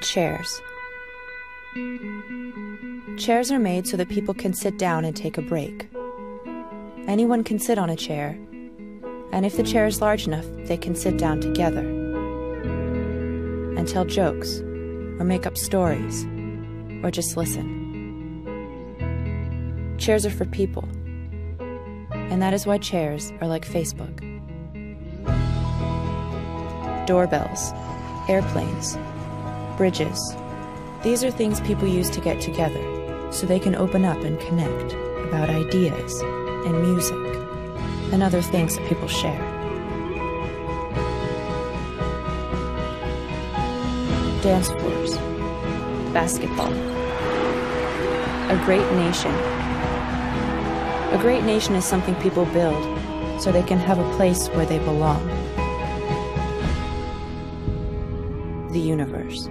Chairs. Chairs are made so that people can sit down and take a break. Anyone can sit on a chair, and if the chair is large enough, they can sit down together and tell jokes, or make up stories, or just listen. Chairs are for people, and that is why chairs are like Facebook. Doorbells, airplanes, bridges. These are things people use to get together so they can open up and connect about ideas and music and other things that people share. Dance floors, basketball, a great nation. A great nation is something people build so they can have a place where they belong. The universe.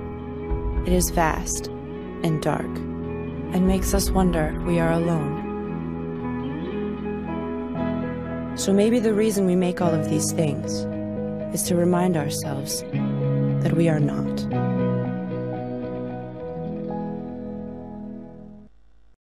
It is vast and dark and makes us wonder we are alone. So maybe the reason we make all of these things is to remind ourselves that we are not.